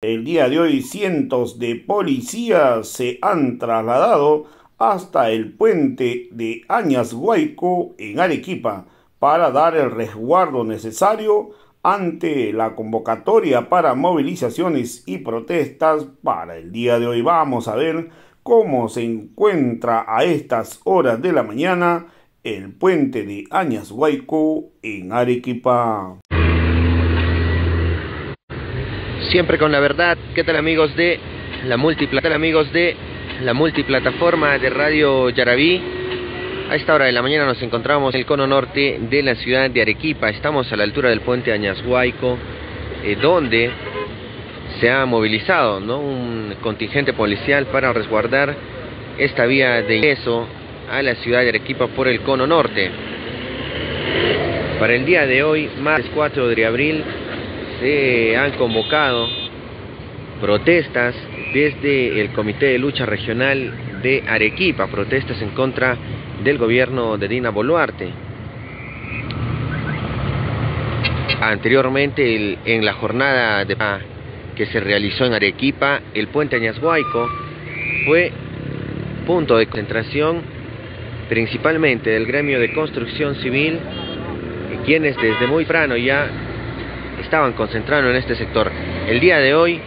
El día de hoy cientos de policías se han trasladado hasta el puente de Añas Huayco en Arequipa para dar el resguardo necesario ante la convocatoria para movilizaciones y protestas para el día de hoy. Vamos a ver cómo se encuentra a estas horas de la mañana el puente de Añas Huayco en Arequipa. Siempre con la verdad. ¿Qué tal amigos de la multiplataforma? amigos de la multiplataforma de Radio Yarabí? A esta hora de la mañana nos encontramos en el cono norte de la ciudad de Arequipa. Estamos a la altura del puente Añashuayco, eh, donde se ha movilizado un contingente policial para resguardar esta vía de ingreso a la ciudad de Arequipa por el cono norte. Para el día de hoy, martes 4 de abril, se han convocado protestas desde el Comité de Lucha Regional de Arequipa, protestas en contra del gobierno de Dina Boluarte. Anteriormente, en la jornada de, que se realizó en Arequipa, el puente Añashuayco fue punto de concentración principalmente del gremio de construcción civil, quienes desde muy temprano ya estaban concentrando en este sector. El día de hoy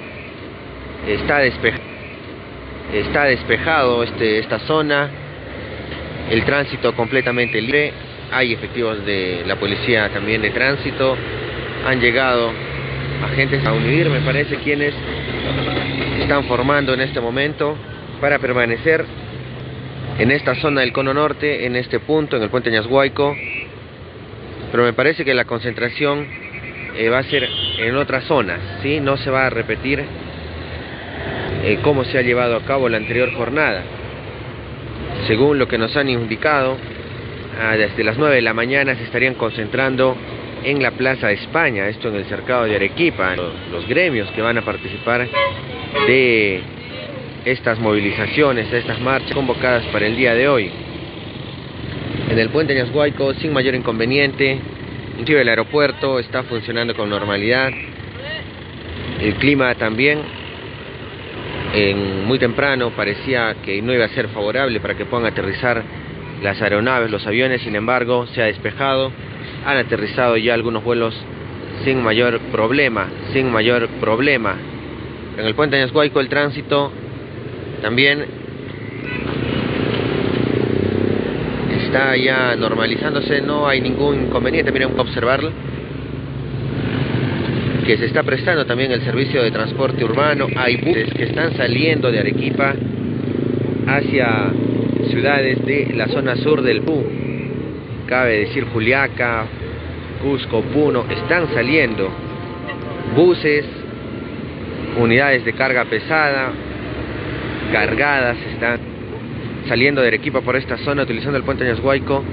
está, está despejado este, esta zona, el tránsito completamente libre, hay efectivos de la policía también de tránsito, han llegado agentes a unir, me parece, quienes están formando en este momento para permanecer en esta zona del cono norte, en este punto, en el puente Ñashuayco, pero me parece que la concentración eh, va a ser en otras zonas, ¿sí? no se va a repetir eh, cómo se ha llevado a cabo la anterior jornada. Según lo que nos han indicado, ah, desde las 9 de la mañana se estarían concentrando en la Plaza de España, esto en el cercado de Arequipa, los, gremios que van a participar de estas movilizaciones, de estas marchas convocadas para el día de hoy. En el puente Ñashuayco, sin mayor inconveniente, Inclusive el aeropuerto está funcionando con normalidad. El clima también. En, muy temprano parecía que no iba a ser favorable para que puedan aterrizar las aeronaves, los aviones, sin embargo se ha despejado, han aterrizado ya algunos vuelos sin mayor problema, sin mayor problema. En el puente Añascuayco el tránsito también está ya normalizándose, no hay ningún inconveniente, miren, observarlo que se está prestando también el servicio de transporte urbano, hay buses que están saliendo de Arequipa hacia ciudades de la zona sur del Pu, cabe decir Juliaca, Cusco, Puno, están saliendo buses, unidades de carga pesada, cargadas, están saliendo de Arequipa por esta zona utilizando el puente Ñashuayco.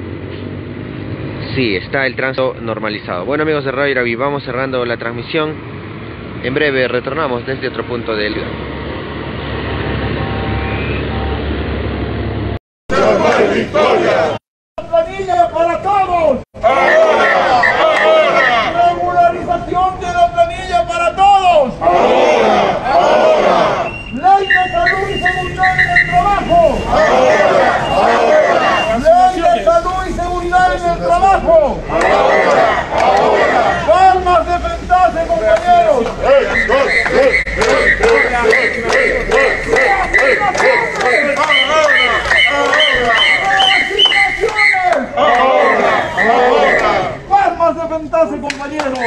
Sí, está el tránsito normalizado. Bueno amigos de Radio vamos cerrando la transmisión. En breve retornamos desde otro punto del ¡Victoria! ¡Planilla para todos! ¡Ahora! ¡Ahora! ¡Regularización de la planilla para todos! ¡Ahora! ¡Ahora! ¡Ley de salud y seguridad en el trabajo! ¡Ahora! ¡Ahora! ¡Ley de salud y seguridad en el trabajo! ¡Ahora! ¡Ahora! ¡Armas de enfrentarse, compañeros! ¡Ey! ¡Ey! ¡Ey! ¡Ey! ¡Ey! ¡Ey! ¡Ey! ¡Resignaciones! ¡Ahora! ¡Ahora! ¡Armas de enfrentarse, compañeros!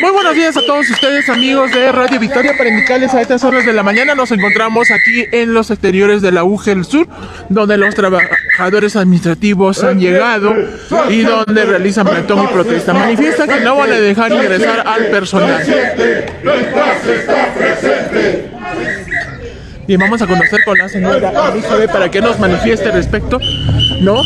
Muy buenos días a todos ustedes amigos de Radio Victoria para indicarles a estas horas de la mañana nos encontramos aquí en los exteriores de la UGEL Sur donde los trabajadores administrativos han llegado y donde realizan plantón y protesta. Manifiestan que no van a dejar ingresar al personal. Y vamos a conocer con la señora para que nos manifieste respecto, ¿no?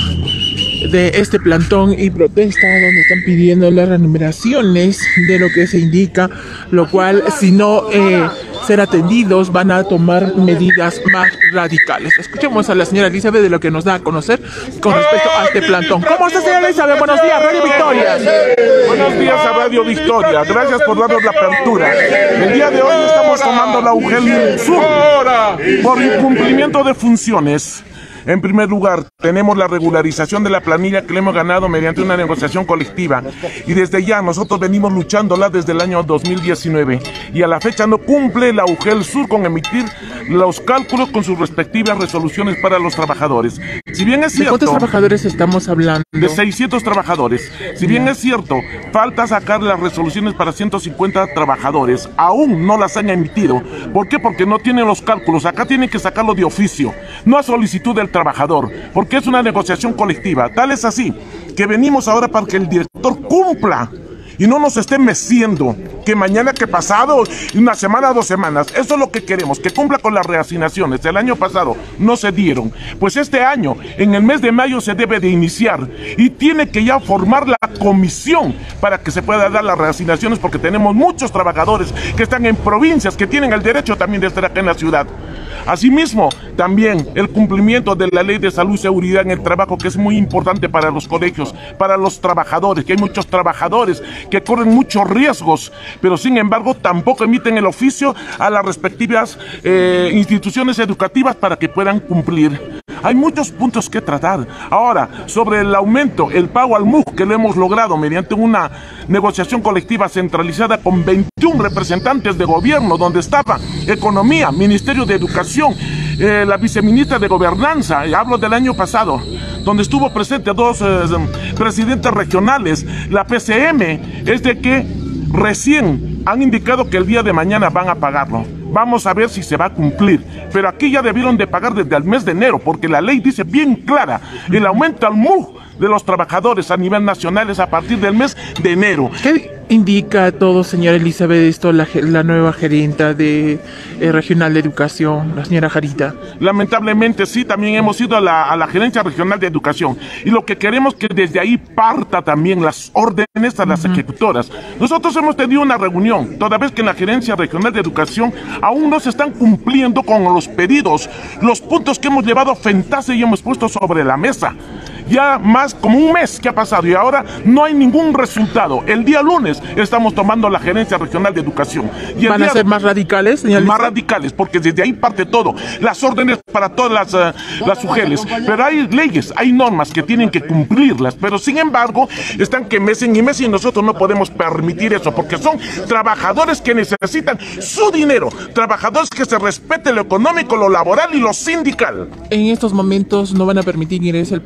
De este plantón y protesta donde están pidiendo las renumeraciones de lo que se indica, lo cual si no eh, ser atendidos, van a tomar medidas más radicales. Escuchemos a la señora Elizabeth de lo que nos da a conocer con respecto a este plantón. ¿Cómo está, señora Elizabeth? Buenos días, Radio Victoria. Buenos días a Radio Victoria. Gracias por darnos la apertura. El día de hoy estamos tomando la UGEL Sur por incumplimiento de funciones. En primer lugar, tenemos la regularización de la planilla que le hemos ganado mediante una negociación colectiva y desde ya nosotros venimos luchándola desde el año 2019 y a la fecha no cumple la UGEL Sur con emitir los cálculos con sus respectivas resoluciones para los trabajadores. Si bien es ¿De cierto... cuántos trabajadores estamos hablando? De 600 trabajadores. Si bien es cierto, falta sacar las resoluciones para 150 trabajadores. Aún no las han emitido. ¿Por qué? Porque no tienen los cálculos. Acá tienen que sacarlo de oficio, no a solicitud del trabajador, porque es una negociación colectiva. Tal es así que venimos ahora para que el director cumpla y no nos esté meciendo que mañana que pasado, una semana, dos semanas. Eso es lo que queremos, que cumpla con las reasignaciones. El año pasado no se dieron. Pues este año, en el mes de mayo, se debe de iniciar y tiene que ya formar la comisión para que se pueda dar las reasignaciones porque tenemos muchos trabajadores que están en provincias que tienen el derecho también de estar acá en la ciudad. Asimismo, también el cumplimiento de la ley de salud y seguridad en el trabajo, que es muy importante para los colegios, para los trabajadores, que hay muchos trabajadores que corren muchos riesgos, pero sin embargo tampoco emiten el oficio a las respectivas eh, instituciones educativas para que puedan cumplir. Hay muchos puntos que tratar. Ahora, sobre el aumento, el pago al MUG que lo hemos logrado mediante una negociación colectiva centralizada con 21 representantes de gobierno, donde estaba Economía, Ministerio de Educación, eh, la viceministra de Gobernanza, hablo del año pasado, donde estuvo presente dos eh, presidentes regionales, la PCM, es de que recién han indicado que el día de mañana van a pagarlo. Vamos a ver si se va a cumplir. Pero aquí ya debieron de pagar desde el mes de enero, porque la ley dice bien clara, el aumento al MUG de los trabajadores a nivel nacional es a partir del mes de enero. ¿Qué indica todo, señora Elizabeth, esto, la, la nueva gerenta de eh, Regional de Educación, la señora Jarita? Lamentablemente sí, también hemos ido a la, a la Gerencia Regional de Educación y lo que queremos que desde ahí parta también las órdenes a las ejecutoras. Nosotros hemos tenido una reunión, toda vez que en la Gerencia Regional de Educación aún no se están cumpliendo con los pedidos, los puntos que hemos llevado a Fentase y hemos puesto sobre la mesa. Ya más como un mes que ha pasado y ahora no hay ningún resultado. El día lunes estamos tomando la Gerencia Regional de Educación. Y ¿Van a ser más radicales, señora más radicales, porque desde ahí parte todo. Las órdenes para todas las, eh, las UGELes. Pero hay leyes, hay normas que tienen que cumplirlas. Pero sin embargo, están que mecen y mecen y nosotros no podemos permitir eso, porque son trabajadores que necesitan su dinero. Trabajadores que se respete lo económico, lo laboral y lo sindical. En estos momentos no van a permitir que ingrese el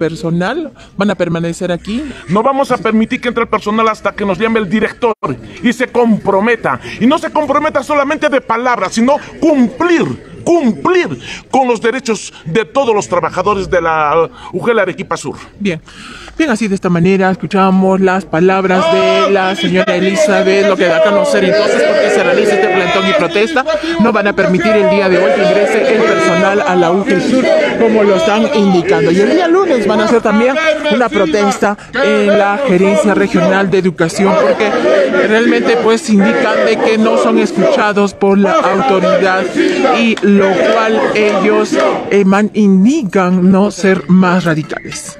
personal, van a permanecer aquí. No vamos a permitir que entre el personal hasta que nos llame el director y se comprometa. Y no se comprometa solamente de palabras, sino cumplir, cumplir con los derechos de todos los trabajadores de la UGEL Arequipa Sur. Bien, bien, así de esta manera escuchamos las palabras de la señora Elizabeth, lo que da a conocer entonces por qué se realiza este y protesta. No van a permitir el día de hoy que ingrese el personal a la UGEL Sur, como lo están indicando. Y el día lunes van a hacer también una protesta en la Gerencia Regional de Educación, porque realmente pues indican de que no son escuchados por la autoridad y lo cual ellos eh, man- indican no ser más radicales.